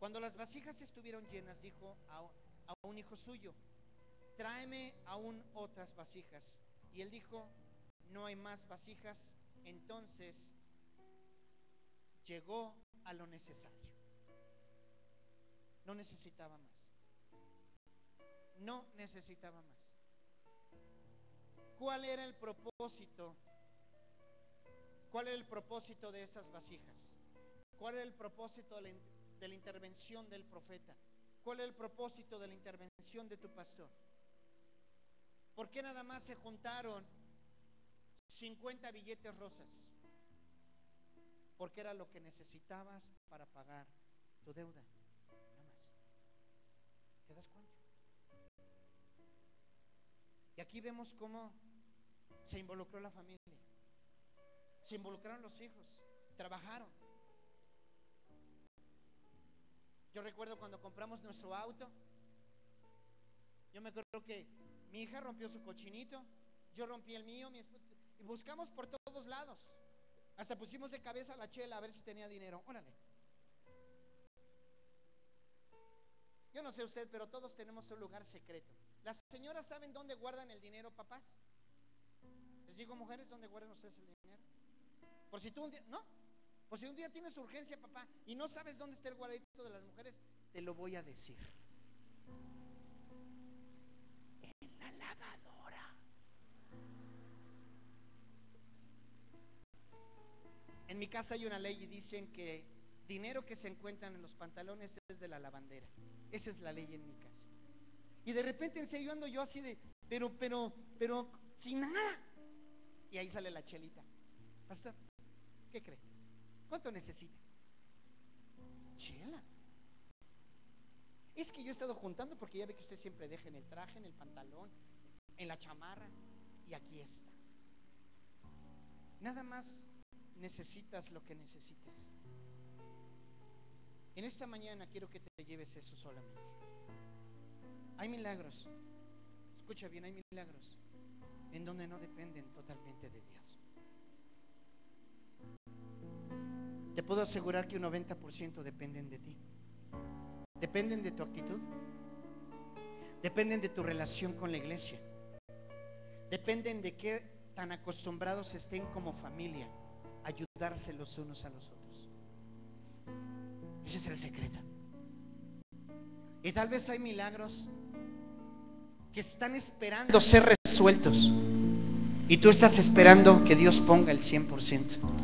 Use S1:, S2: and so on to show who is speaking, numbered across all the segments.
S1: Cuando las vasijas estuvieron llenas, dijo a, un hijo suyo, tráeme aún otras vasijas. Y él dijo, no hay más vasijas. Entonces llegó a lo necesario. No necesitaba más. No necesitaba más. ¿Cuál era el propósito? ¿Cuál era el propósito de esas vasijas? ¿Cuál era el propósito de la, intervención del profeta? ¿Cuál era el propósito de la intervención de tu pastor? ¿Por qué nada más se juntaron 50 billetes rosas? Porque era lo que necesitabas para pagar tu deuda. Nada más. ¿Te das cuenta? Y aquí vemos cómo se involucró la familia. Se involucraron los hijos. Trabajaron. Yo recuerdo cuando compramos nuestro auto. Yo me acuerdo que mi hija rompió su cochinito. Yo rompí el mío. Mi esposa, y buscamos por todos lados. Hasta pusimos de cabeza la chela a ver si tenía dinero. Órale. Yo no sé usted, pero todos tenemos un lugar secreto. Las señoras saben dónde guardan el dinero, papás. Les digo, mujeres, ¿dónde guardan ustedes el dinero? Por si tú un día, ¿no? Por si un día tienes urgencia, papá, y no sabes dónde está el guardadito de las mujeres, te lo voy a decir. En la lavadora. En mi casa hay una ley y dicen que dinero que se encuentran en los pantalones es de la lavandera. Esa es la ley en mi casa. Y de repente en serio ando yo así de, pero, pero, pero, sin nada. Y ahí sale la chelita. Pastor, ¿qué cree? ¿Cuánto necesita? Chela. Es que yo he estado juntando porque ya ve que usted siempre deja en el traje, en el pantalón, en la chamarra. Y aquí está. Nada más necesitas lo que necesites. En esta mañana quiero que te lleves eso solamente. Hay milagros. Escucha bien, hay milagros en donde no dependen totalmente de Dios. Te puedo asegurar que un 90% dependen de ti. Dependen de tu actitud. Dependen de tu relación con la iglesia. Dependen de qué tan acostumbrados estén como familia a ayudarse los unos a los otros. Ese es el secreto. Y tal vez hay milagros que están esperando ser resueltos. Y tú estás esperando que Dios ponga el 100%.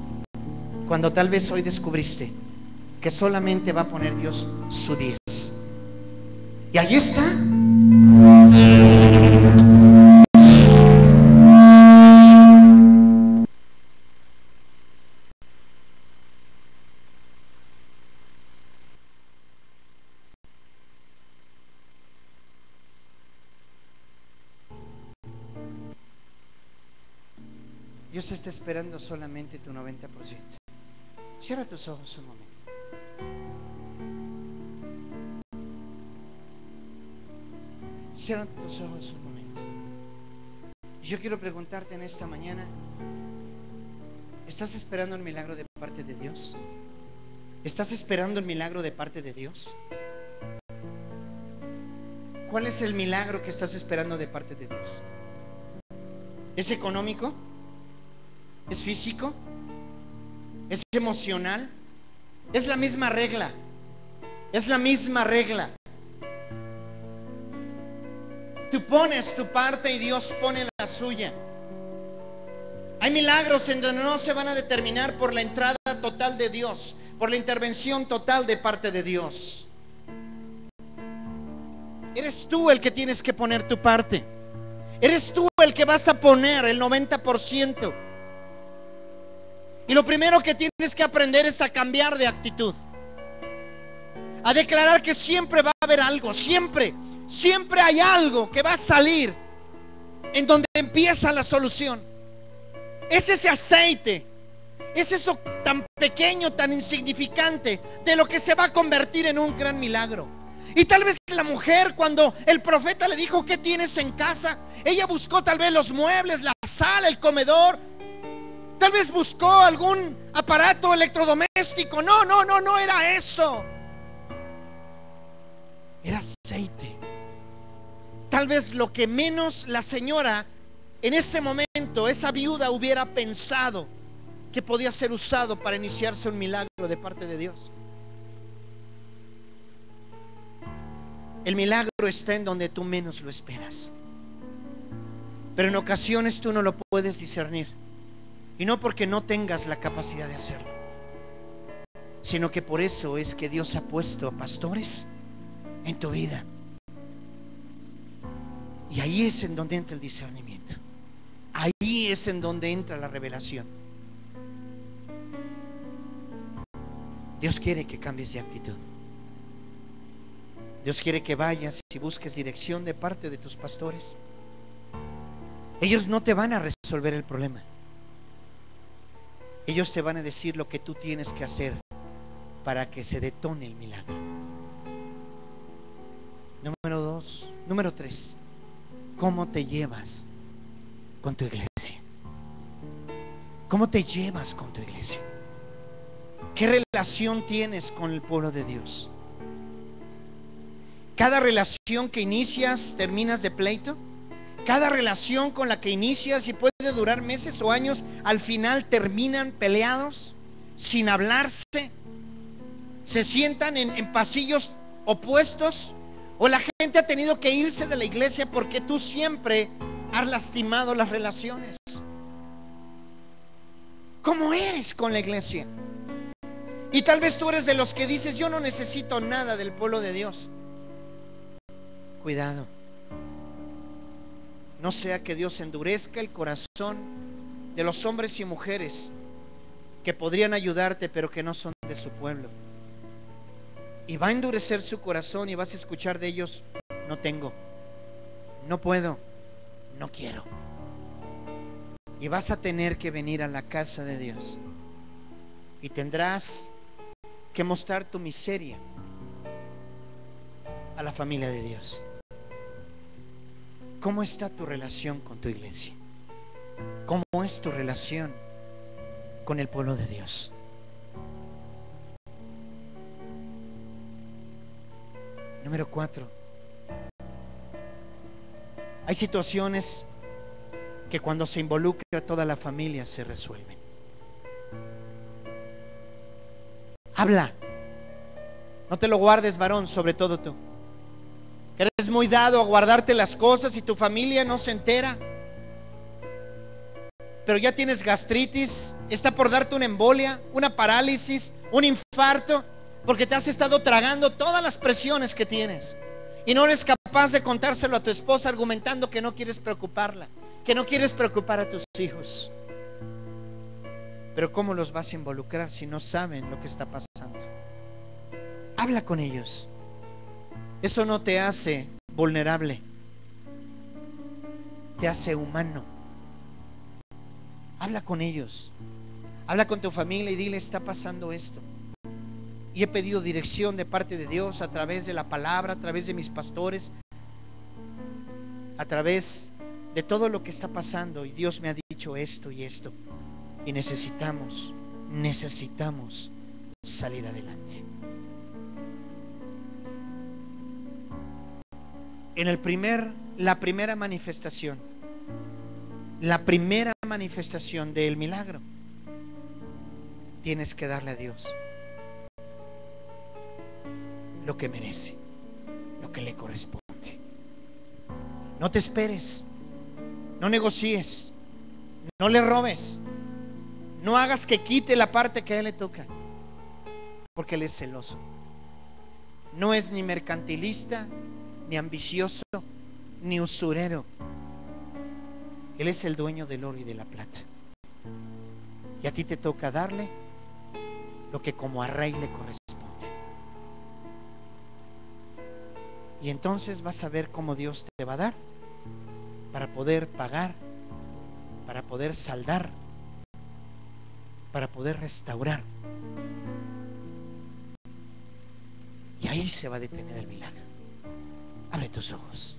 S1: Cuando tal vez hoy descubriste que solamente va a poner Dios su 10. Y ahí está. Dios está esperando solamente tu 90%. Cierra tus ojos un momento. Cierra tus ojos un momento. Yo quiero preguntarte en esta mañana, ¿estás esperando el milagro de parte de Dios? ¿Estás esperando el milagro de parte de Dios? ¿Cuál es el milagro que estás esperando de parte de Dios? ¿Es económico? ¿Es físico? ¿Es emocional? Es la misma regla. Es la misma regla. Tú pones tu parte y Dios pone la suya. Hay milagros en donde no se van a determinar por la entrada total de Dios, por la intervención total de parte de Dios. Eres tú el que tienes que poner tu parte. Eres tú el que vas a poner el 90%. Y lo primero que tienes que aprender es a cambiar de actitud. A declarar que siempre va a haber algo, siempre, siempre hay algo que va a salir en donde empieza la solución. Es ese aceite, es eso tan pequeño, tan insignificante, de lo que se va a convertir en un gran milagro. Y tal vez la mujer, cuando el profeta le dijo, ¿qué tienes en casa? Ella buscó tal vez los muebles, la sala, el comedor, Tal vez buscó algún aparato electrodoméstico. No, no, no, no era eso. era aceite. Tal vez lo que menos la señora en ese momento, esa viuda hubiera pensado que podía ser usado para iniciarse un milagro de parte de Dios. El milagro está en donde tú menos lo esperas. Pero en ocasiones tú no lo puedes discernir. Y no porque no tengas la capacidad de hacerlo, sino que por eso es que Dios ha puesto pastores en tu vida. Y ahí es en donde entra el discernimiento. Ahí es en donde entra la revelación. Dios quiere que cambies de actitud. Dios quiere que vayas y busques dirección de parte de tus pastores. Ellos no te van a resolver el problema. Ellos te van a decir lo que tú tienes que hacer para que se detone el milagro. Número dos. Número tres. ¿Cómo te llevas con tu iglesia? ¿Cómo te llevas con tu iglesia? ¿Qué relación tienes con el pueblo de Dios? Cada relación que inicias terminas de pleito. Cada relación con la que inicias y puede durar meses o años, al final terminan peleados, sin hablarse. Se sientan en, en pasillos opuestos. O la gente ha tenido que irse de la iglesia porque tú siempre has lastimado las relaciones. ¿Cómo eres con la iglesia? Y tal vez tú eres de los que dices, yo no necesito nada del pueblo de Dios cuidado. No sea que Dios endurezca el corazón de los hombres y mujeres que podrían ayudarte, pero que no son de su pueblo. Y va a endurecer su corazón y vas a escuchar de ellos, no tengo, no puedo, no quiero. Y vas a tener que venir a la casa de Dios. Y tendrás que mostrar tu miseria a la familia de Dios. ¿Cómo está tu relación con tu iglesia? ¿Cómo es tu relación con el pueblo de Dios? Número cuatro. Hay situaciones que cuando se involucra toda la familia se resuelven. Habla. No te lo guardes, varón, sobre todo tú. Eres muy dado a guardarte las cosas y tu familia no se entera. Pero ya tienes gastritis, está por darte una embolia, una parálisis, un infarto, porque te has estado tragando todas las presiones que tienes. Y no eres capaz de contárselo a tu esposa argumentando que no quieres preocuparla, que no quieres preocupar a tus hijos. Pero ¿cómo los vas a involucrar si no saben lo que está pasando? Habla con ellos. Eso no te hace vulnerable, te hace humano. Habla con ellos, habla con tu familia y dile, está pasando esto. Y he pedido dirección de parte de Dios a través de la palabra, a través de mis pastores, a través de todo lo que está pasando. Y Dios me ha dicho esto y esto. Y necesitamos, necesitamos salir adelante. En el primer, la primera manifestación, la primera manifestación del milagro, tienes que darle a Dios lo que merece, lo que le corresponde. No te esperes, no negocies, no le robes, no hagas que quite la parte que a él le toca, porque él es celoso. No es ni mercantilista, ni ambicioso, ni usurero. Él es el dueño del oro y de la plata. Y a ti te toca darle lo que como a rey le corresponde. Y entonces vas a ver cómo Dios te va a dar para poder pagar, para poder saldar, para poder restaurar. Y ahí se va a detener el milagro. Abre tus ojos.